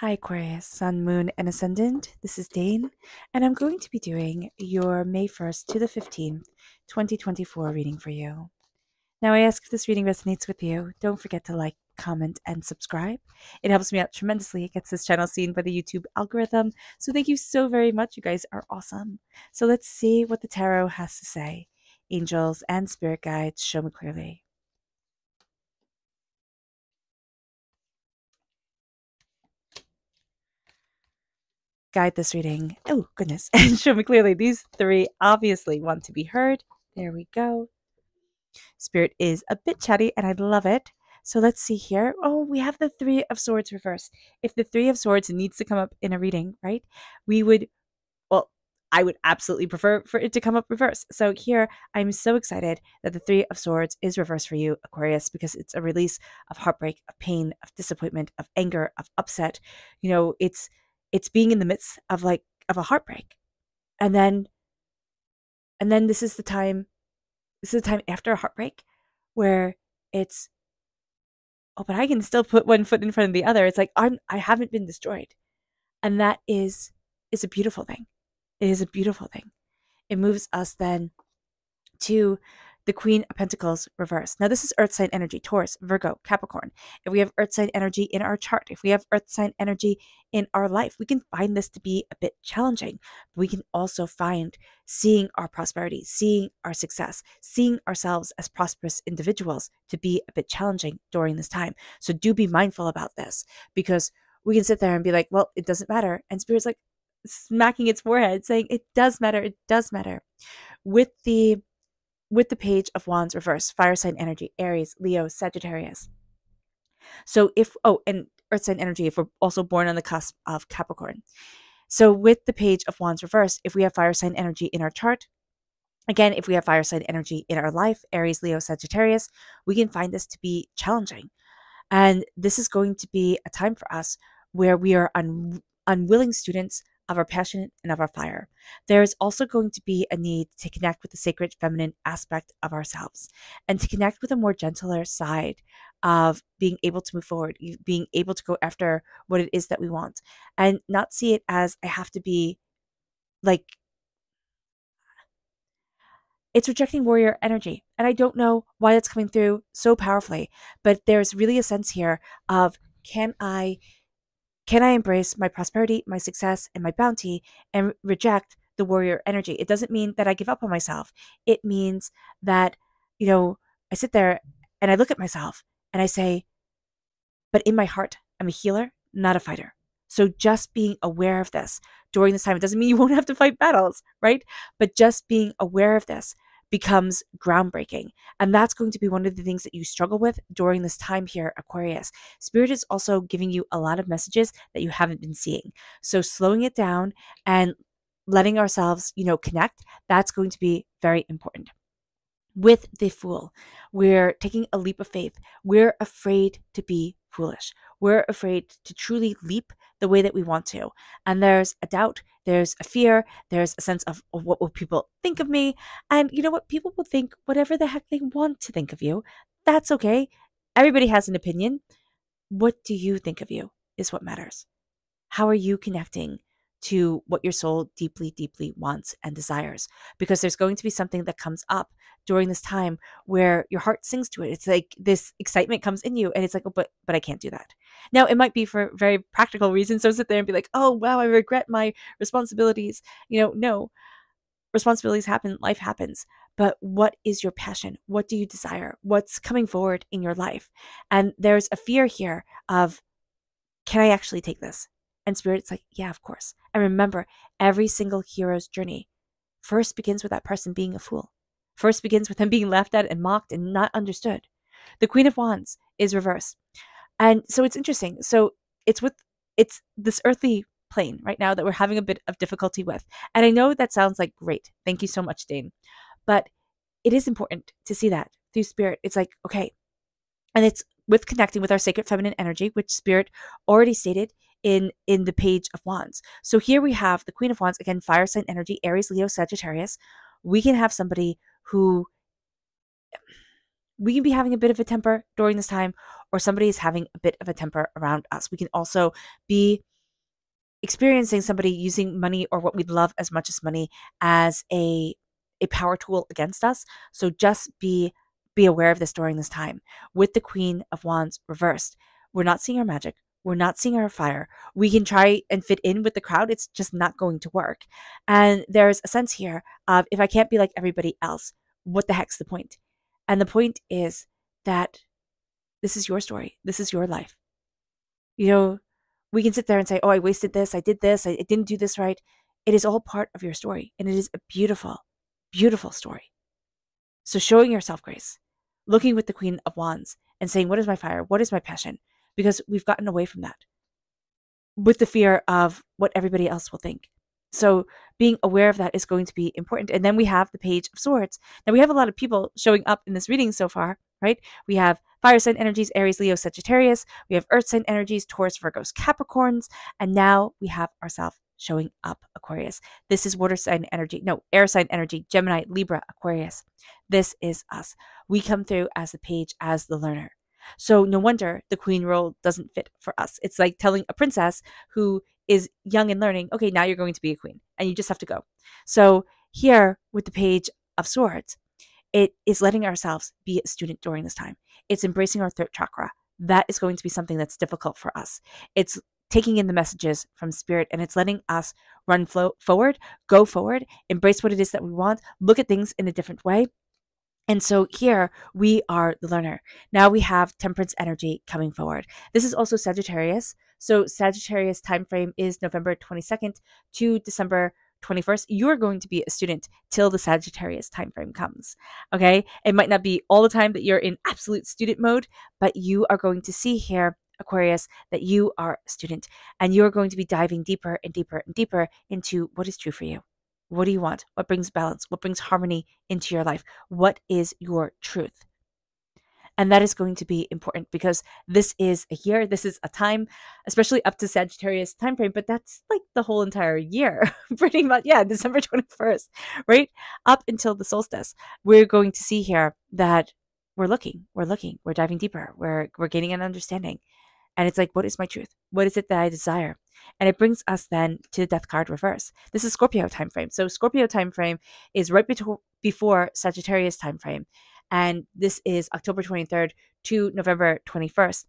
Hi, Aquarius, Sun, Moon, and Ascendant. This is Dane, and I'm going to be doing your May 1st to the 15th, 2024 reading for you. Now, I ask if this reading resonates with you. Don't forget to like, comment, and subscribe. It helps me out tremendously. It gets this channel seen by the YouTube algorithm. So, thank you so very much. You guys are awesome. So, let's see what the tarot has to say. Angels and spirit guides show me clearly. Guide this reading. Oh, goodness. And show me clearly. These three obviously want to be heard. There we go. Spirit is a bit chatty and I love it. So let's see here. Oh, we have the Three of Swords reversed. If the Three of Swords needs to come up in a reading, right, we would, well, I would absolutely prefer for it to come up reverse. So here, I'm so excited that the Three of Swords is reversed for you, Aquarius, because it's a release of heartbreak, of pain, of disappointment, of anger, of upset. You know, it's it's being in the midst of like of a heartbreak. And then and then this is the time this is the time after a heartbreak where it's oh but i can still put one foot in front of the other. It's like i'm i haven't been destroyed. And that is is a beautiful thing. It is a beautiful thing. It moves us then to the Queen of Pentacles reversed. Now, this is Earth sign energy Taurus, Virgo, Capricorn. If we have Earth sign energy in our chart, if we have Earth sign energy in our life, we can find this to be a bit challenging. But we can also find seeing our prosperity, seeing our success, seeing ourselves as prosperous individuals to be a bit challenging during this time. So, do be mindful about this because we can sit there and be like, well, it doesn't matter. And Spirit's like, smacking its forehead saying it does matter it does matter with the with the page of wands reversed fire sign energy aries leo sagittarius. So if oh and earth sign energy if we're also born on the cusp of capricorn. So with the page of wands reversed if we have fire sign energy in our chart again if we have fire sign energy in our life aries leo sagittarius we can find this to be challenging. And this is going to be a time for us where we are un- unwilling students of our passion and of our fire. There is also going to be a need to connect with the sacred feminine aspect of ourselves and to connect with a more gentler side of being able to move forward, being able to go after what it is that we want and not see it as I have to be like it's rejecting warrior energy. And I don't know why that's coming through so powerfully, but there's really a sense here of can I can I embrace my prosperity, my success, and my bounty and reject the warrior energy? It doesn't mean that I give up on myself. It means that, you know, I sit there and I look at myself and I say, but in my heart, I'm a healer, not a fighter. So just being aware of this during this time, it doesn't mean you won't have to fight battles, right? But just being aware of this becomes groundbreaking. And that's going to be one of the things that you struggle with during this time here, Aquarius. Spirit is also giving you a lot of messages that you haven't been seeing. So slowing it down and letting ourselves, you know, connect, that's going to be very important. With the fool, we're taking a leap of faith. We're afraid to be foolish. We're afraid to truly leap the way that we want to. And there's a doubt, there's a fear, there's a sense of, of what will people think of me. And you know what? People will think whatever the heck they want to think of you. That's okay. Everybody has an opinion. What do you think of you is what matters. How are you connecting to what your soul deeply, deeply wants and desires. Because there's going to be something that comes up during this time where your heart sings to it. It's like this excitement comes in you, and it's like, oh, but but I can't do that. Now it might be for very practical reasons. So sit there and be like, oh wow, I regret my responsibilities. You know, no. Responsibilities happen, life happens. But what is your passion? What do you desire? What's coming forward in your life? And there's a fear here of, can I actually take this? And Spirit's like, yeah, of course. And remember, every single hero's journey first begins with that person being a fool. First begins with them being laughed at and mocked and not understood. The Queen of Wands is reversed. And so it's interesting. So it's with it's this earthly plane right now that we're having a bit of difficulty with. And I know that sounds like great. Thank you so much, Dane. But it is important to see that through spirit. It's like, okay. And it's with connecting with our sacred feminine energy, which spirit already stated in in the page of wands. So here we have the queen of wands again fire sign energy Aries, Leo, Sagittarius. We can have somebody who we can be having a bit of a temper during this time, or somebody is having a bit of a temper around us. We can also be experiencing somebody using money or what we love as much as money as a a power tool against us. So just be be aware of this during this time. With the Queen of Wands reversed, we're not seeing our magic. We're not seeing our fire. We can try and fit in with the crowd. It's just not going to work. And there's a sense here of if I can't be like everybody else, what the heck's the point? And the point is that this is your story. This is your life. You know, we can sit there and say, oh, I wasted this. I did this. I, I didn't do this right. It is all part of your story. And it is a beautiful, beautiful story. So showing yourself grace, looking with the Queen of Wands and saying, what is my fire? What is my passion? Because we've gotten away from that with the fear of what everybody else will think. So being aware of that is going to be important. And then we have the Page of Swords. Now we have a lot of people showing up in this reading so far, right? We have fire sign energies, Aries, Leo, Sagittarius. We have earth sign energies, Taurus, Virgos, Capricorns. And now we have ourselves showing up, Aquarius. This is water sign energy. No, air sign energy, Gemini, Libra, Aquarius. This is us. We come through as the page, as the learner. So no wonder the queen role doesn't fit for us. It's like telling a princess who is young and learning, okay, now you're going to be a queen and you just have to go. So here with the page of swords, it is letting ourselves be a student during this time. It's embracing our third chakra. That is going to be something that's difficult for us. It's taking in the messages from spirit and it's letting us run flow forward, go forward, embrace what it is that we want, look at things in a different way. And so here we are the learner. Now we have temperance energy coming forward. This is also Sagittarius. So Sagittarius time frame is November 22nd to December 21st, you are going to be a student till the Sagittarius time frame comes. Okay. It might not be all the time that you're in absolute student mode, but you are going to see here, Aquarius, that you are a student and you're going to be diving deeper and deeper and deeper into what is true for you. What do you want? What brings balance? What brings harmony into your life? What is your truth? And that is going to be important because this is a year, this is a time, especially up to Sagittarius time frame, but that's like the whole entire year, pretty much. Yeah, December 21st, right? Up until the solstice. We're going to see here that we're looking, we're looking, we're diving deeper, we're we're gaining an understanding. And it's like, what is my truth? What is it that I desire? And it brings us then to the death card reverse. This is Scorpio time frame. So Scorpio time frame is right before Sagittarius time frame and this is October 23rd to November 21st.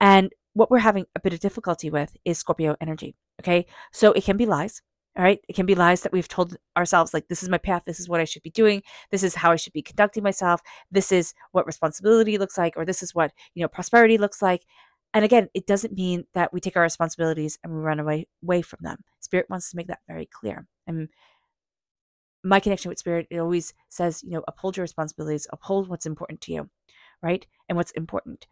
And what we're having a bit of difficulty with is Scorpio energy. Okay. So it can be lies. All right. It can be lies that we've told ourselves, like, this is my path. This is what I should be doing. This is how I should be conducting myself. This is what responsibility looks like, or this is what, you know, prosperity looks like. And again, it doesn't mean that we take our responsibilities and we run away, away from them. Spirit wants to make that very clear. And my connection with spirit it always says you know uphold your responsibilities uphold what's important to you right and what's important.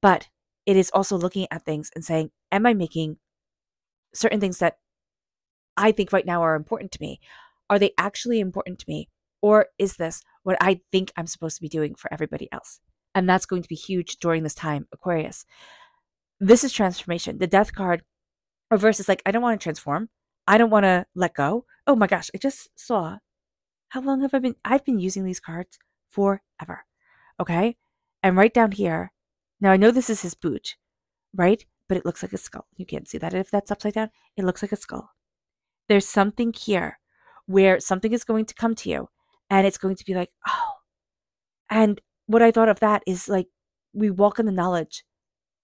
But it is also looking at things and saying am i making certain things that i think right now are important to me? Are they actually important to me? Or is this what i think i'm supposed to be doing for everybody else? And that's going to be huge during this time aquarius this is transformation the death card reverse is like i don't want to transform I don't want to let go. Oh my gosh, I just saw. How long have I been? I've been using these cards forever. Okay. And right down here, now I know this is his boot, right? But it looks like a skull. You can't see that if that's upside down. It looks like a skull. There's something here where something is going to come to you and it's going to be like, oh. And what I thought of that is like we walk in the knowledge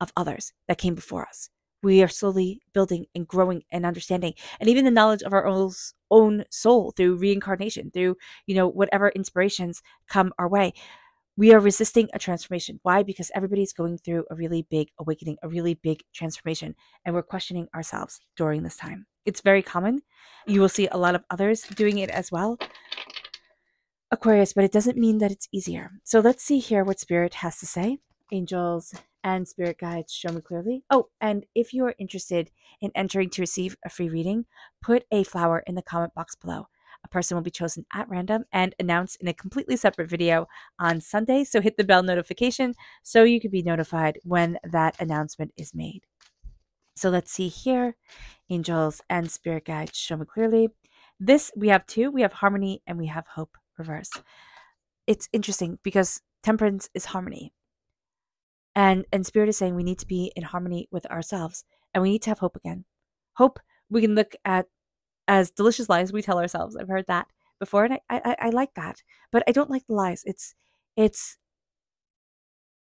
of others that came before us. We are slowly building and growing and understanding and even the knowledge of our own, own soul through reincarnation through you know whatever inspirations come our way. We are resisting a transformation. Why? Because everybody's going through a really big awakening a really big transformation and we're questioning ourselves during this time. It's very common. You will see a lot of others doing it as well. Aquarius but it doesn't mean that it's easier. So let's see here what spirit has to say. Angels and spirit guides show me clearly. Oh, and if you are interested in entering to receive a free reading, put a flower in the comment box below. A person will be chosen at random and announced in a completely separate video on Sunday. So hit the bell notification so you can be notified when that announcement is made. So let's see here. Angels and spirit guides show me clearly. This we have two. We have harmony and we have hope reverse. It's interesting because Temperance is harmony. And and spirit is saying we need to be in harmony with ourselves and we need to have hope again. Hope we can look at as delicious lies we tell ourselves. I've heard that before and I, I, I like that. But I don't like the lies. It's it's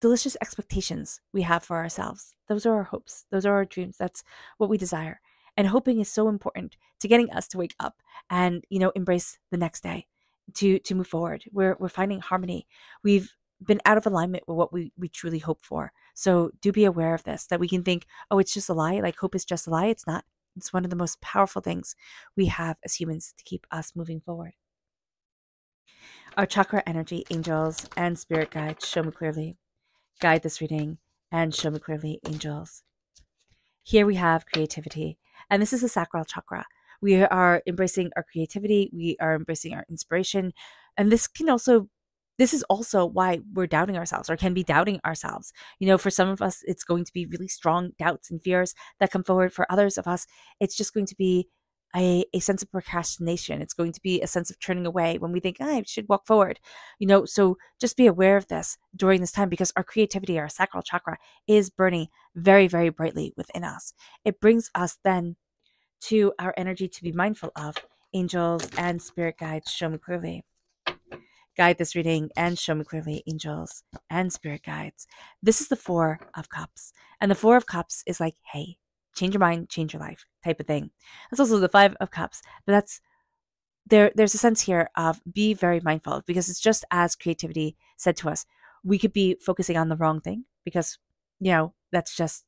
delicious expectations we have for ourselves. Those are our hopes. Those are our dreams. That's what we desire. And hoping is so important to getting us to wake up and, you know, embrace the next day to to move forward. We're we're finding harmony. We've been out of alignment with what we, we truly hope for. So do be aware of this, that we can think, oh, it's just a lie. Like hope is just a lie. It's not. It's one of the most powerful things we have as humans to keep us moving forward. Our chakra energy, angels, and spirit guides show me clearly guide this reading and show me clearly, angels. Here we have creativity, and this is the sacral chakra. We are embracing our creativity, we are embracing our inspiration, and this can also this is also why we're doubting ourselves or can be doubting ourselves. You know, for some of us, it's going to be really strong doubts and fears that come forward. For others of us, it's just going to be a, a sense of procrastination. It's going to be a sense of turning away when we think, oh, I should walk forward. You know, so just be aware of this during this time because our creativity, our sacral chakra is burning very, very brightly within us. It brings us then to our energy to be mindful of. Angels and spirit guides show me clearly. Guide this reading and show me clearly, angels and spirit guides. This is the Four of Cups. And the Four of Cups is like, hey, change your mind, change your life type of thing. That's also the Five of Cups, but that's there. There's a sense here of be very mindful because it's just as creativity said to us. We could be focusing on the wrong thing because you know that's just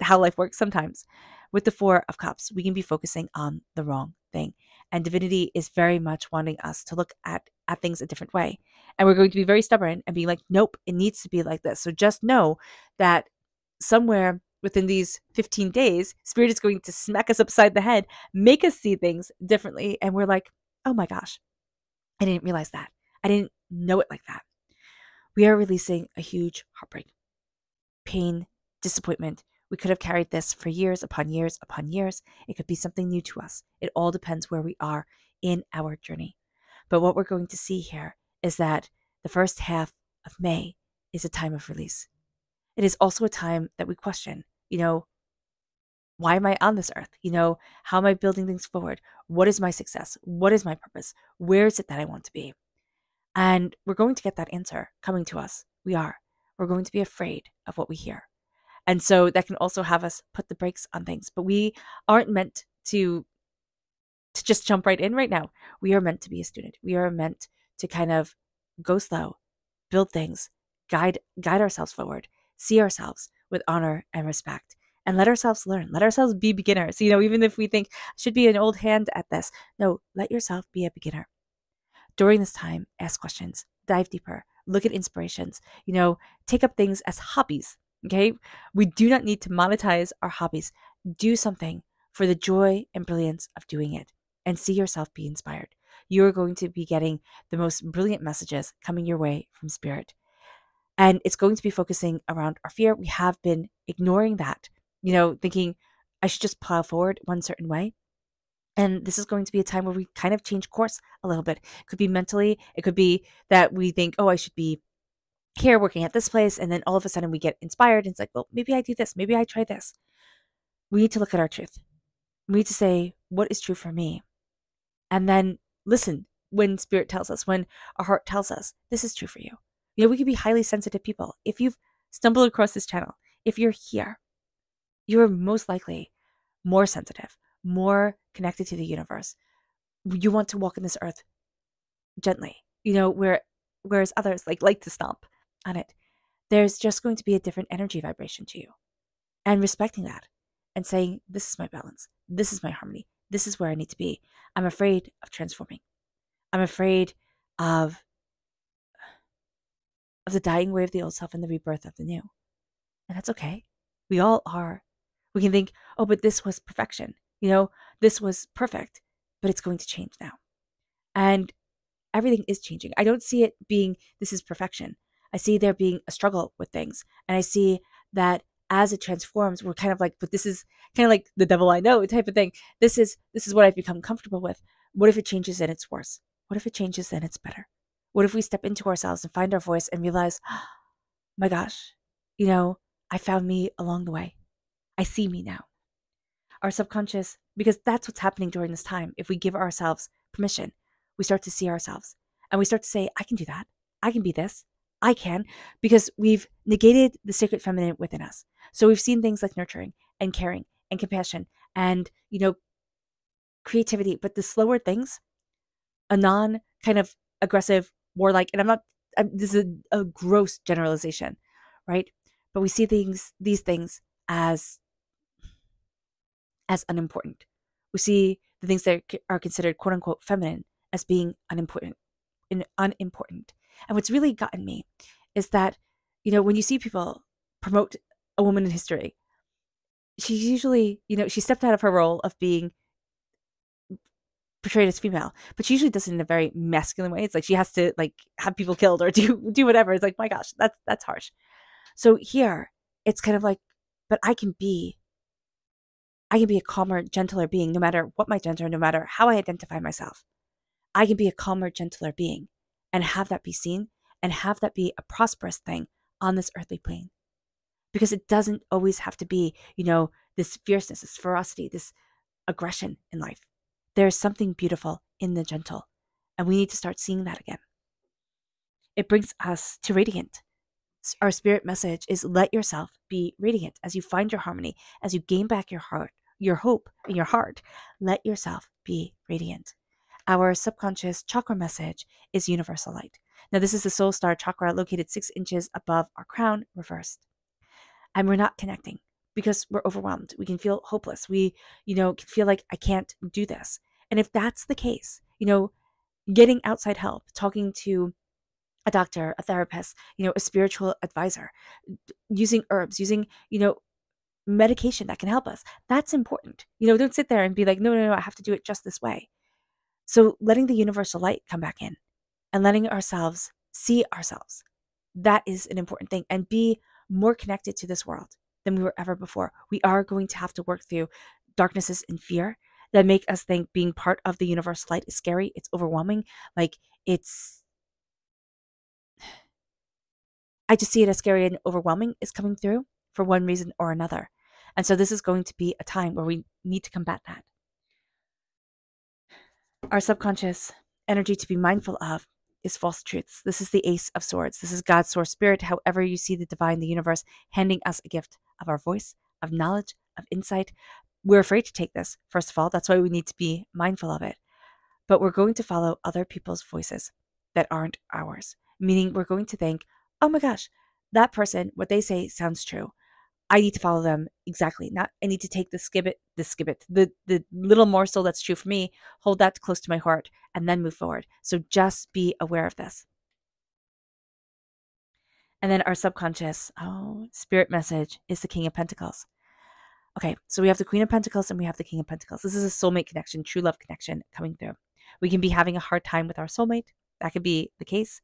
how life works sometimes. With the Four of Cups, we can be focusing on the wrong thing. And divinity is very much wanting us to look at, at things a different way. And we're going to be very stubborn and be like, nope, it needs to be like this. So just know that somewhere within these 15 days, Spirit is going to smack us upside the head, make us see things differently. And we're like, oh my gosh, I didn't realize that. I didn't know it like that. We are releasing a huge heartbreak, pain, disappointment. We could have carried this for years upon years upon years. It could be something new to us. It all depends where we are in our journey. But what we're going to see here is that the first half of May is a time of release. It is also a time that we question you know, why am I on this earth? You know, how am I building things forward? What is my success? What is my purpose? Where is it that I want to be? And we're going to get that answer coming to us. We are. We're going to be afraid of what we hear. And so that can also have us put the brakes on things. But we aren't meant to to just jump right in right now. We are meant to be a student. We are meant to kind of go slow, build things, guide guide ourselves forward, see ourselves, with honor and respect and let ourselves learn. Let ourselves be beginners. You know, even if we think should be an old hand at this, no, let yourself be a beginner. During this time, ask questions, dive deeper, look at inspirations, you know, take up things as hobbies. Okay. We do not need to monetize our hobbies. Do something for the joy and brilliance of doing it and see yourself be inspired. You are going to be getting the most brilliant messages coming your way from spirit. And it's going to be focusing around our fear. We have been ignoring that, you know, thinking I should just plow forward one certain way. And this is going to be a time where we kind of change course a little bit. It could be mentally, it could be that we think, oh, I should be here working at this place. And then all of a sudden we get inspired. And it's like, well, maybe I do this. Maybe I try this. We need to look at our truth. We need to say, what is true for me? And then listen when spirit tells us, when our heart tells us, this is true for you. You know, we can be highly sensitive people. If you've stumbled across this channel, if you're here, you're most likely more sensitive, more connected to the universe. You want to walk in this earth gently, you know, where whereas others like like to stomp on it. There's just going to be a different energy vibration to you. And respecting that and saying, This is my balance, this is my harmony, this is where I need to be. I'm afraid of transforming. I'm afraid of of the dying away of the old self and the rebirth of the new. And that's okay. We all are. We can think, oh, but this was perfection. You know, this was perfect, but it's going to change now. And everything is changing. I don't see it being this is perfection. I see there being a struggle with things. And I see that as it transforms, we're kind of like, but this is kind of like the devil I know type of thing. This is this is what I've become comfortable with. What if it changes and it's worse? What if it changes and it's better? What if we step into ourselves and find our voice and realize, oh, my gosh, you know, I found me along the way. I see me now. Our subconscious, because that's what's happening during this time. If we give ourselves permission, we start to see ourselves and we start to say, I can do that. I can be this. I can, because we've negated the sacred feminine within us. So we've seen things like nurturing and caring and compassion and, you know, creativity, but the slower things, a non kind of aggressive, warlike, and I'm not, I'm, this is a, a gross generalization, right? But we see things, these things as, as unimportant. We see the things that are considered quote unquote feminine as being unimportant, unimportant. And what's really gotten me is that, you know, when you see people promote a woman in history, she's usually, you know, she stepped out of her role of being portrayed as female, but she usually does it in a very masculine way. It's like she has to like have people killed or do do whatever. It's like, my gosh, that's that's harsh. So here, it's kind of like, but I can be I can be a calmer, gentler being no matter what my gender, no matter how I identify myself. I can be a calmer, gentler being and have that be seen and have that be a prosperous thing on this earthly plane. Because it doesn't always have to be, you know, this fierceness, this ferocity, this aggression in life. There is something beautiful in the gentle, and we need to start seeing that again. It brings us to radiant. Our spirit message is let yourself be radiant as you find your harmony, as you gain back your heart, your hope in your heart. Let yourself be radiant. Our subconscious chakra message is universal light. Now, this is the soul star chakra located six inches above our crown, reversed. And we're not connecting because we're overwhelmed. We can feel hopeless. We, you know, can feel like I can't do this. And if that's the case, you know, getting outside help, talking to a doctor, a therapist, you know, a spiritual advisor, using herbs, using, you know, medication that can help us. That's important. You know, don't sit there and be like, no, no, no, I have to do it just this way. So letting the universal light come back in and letting ourselves see ourselves, that is an important thing and be more connected to this world than we were ever before. We are going to have to work through darknesses and fear that make us think being part of the universal light is scary, it's overwhelming, like it's I just see it as scary and overwhelming is coming through for one reason or another. And so this is going to be a time where we need to combat that our subconscious energy to be mindful of is false truths. This is the Ace of Swords. This is God's source spirit, however, you see the divine, the universe, handing us a gift of our voice, of knowledge, of insight. We're afraid to take this, first of all. That's why we need to be mindful of it. But we're going to follow other people's voices that aren't ours, meaning we're going to think, oh my gosh, that person, what they say sounds true. I need to follow them exactly. Not I need to take the skibbit, the skibbit, the the little morsel that's true for me, hold that close to my heart, and then move forward. So just be aware of this. And then our subconscious, oh, spirit message is the King of Pentacles. Okay, so we have the Queen of Pentacles and we have the King of Pentacles. This is a soulmate connection, true love connection coming through. We can be having a hard time with our soulmate. That could be the case.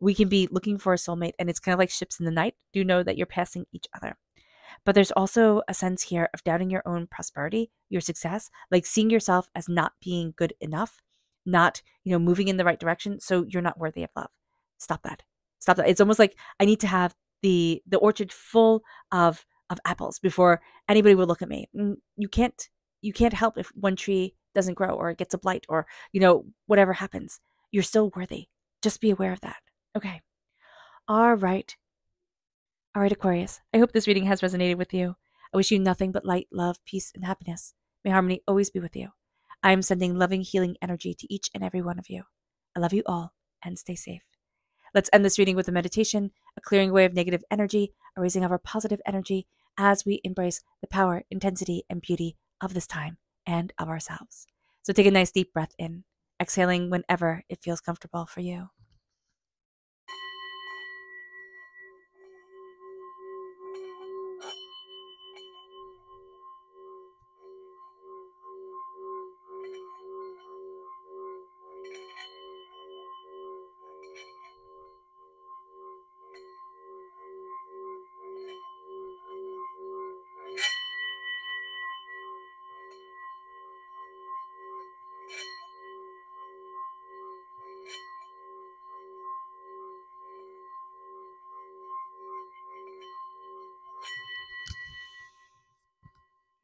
We can be looking for a soulmate, and it's kind of like ships in the night. Do know that you're passing each other. But there's also a sense here of doubting your own prosperity, your success, like seeing yourself as not being good enough, not, you know, moving in the right direction, so you're not worthy of love. Stop that. Stop that. It's almost like I need to have the the orchard full of of apples before anybody will look at me. Mm, you can't you can't help if one tree doesn't grow or it gets a blight or, you know, whatever happens. You're still worthy. Just be aware of that. Okay. All right. All right, Aquarius, I hope this reading has resonated with you. I wish you nothing but light, love, peace, and happiness. May harmony always be with you. I am sending loving, healing energy to each and every one of you. I love you all and stay safe. Let's end this reading with a meditation, a clearing away of negative energy, a raising of our positive energy as we embrace the power, intensity, and beauty of this time and of ourselves. So take a nice deep breath in, exhaling whenever it feels comfortable for you.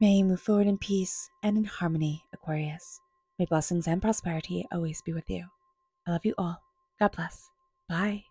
May you move forward in peace and in harmony, Aquarius. May blessings and prosperity always be with you. I love you all. God bless. Bye.